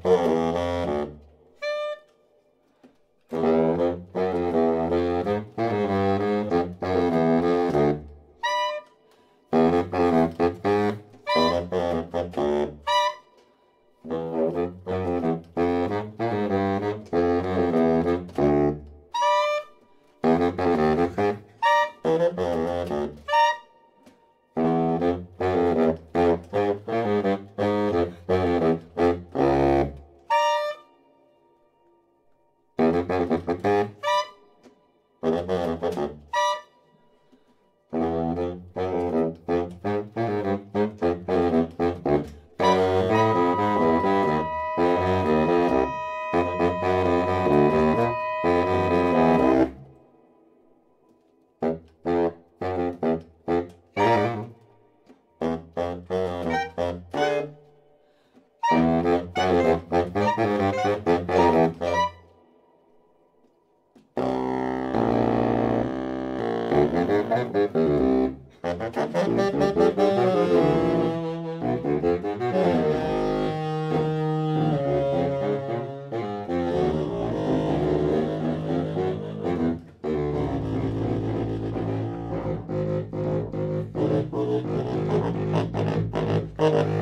Thank you. I'm gonna go to bed. Oh.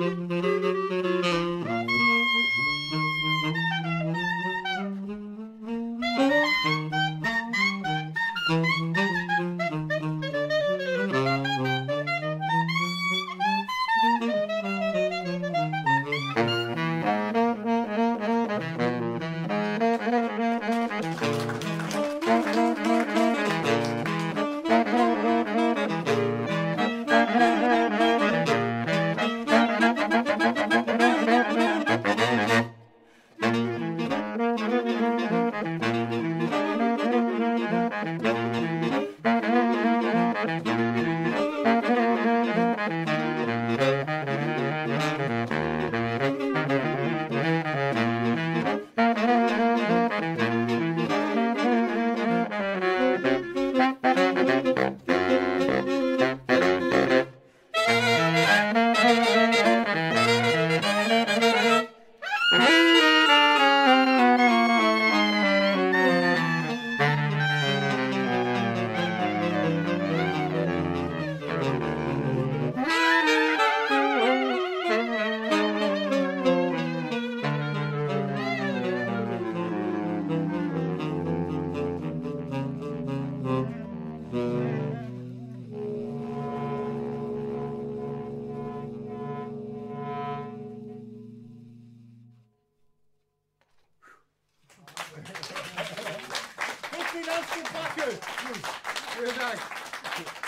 Mm-hmm. Vielen Dank.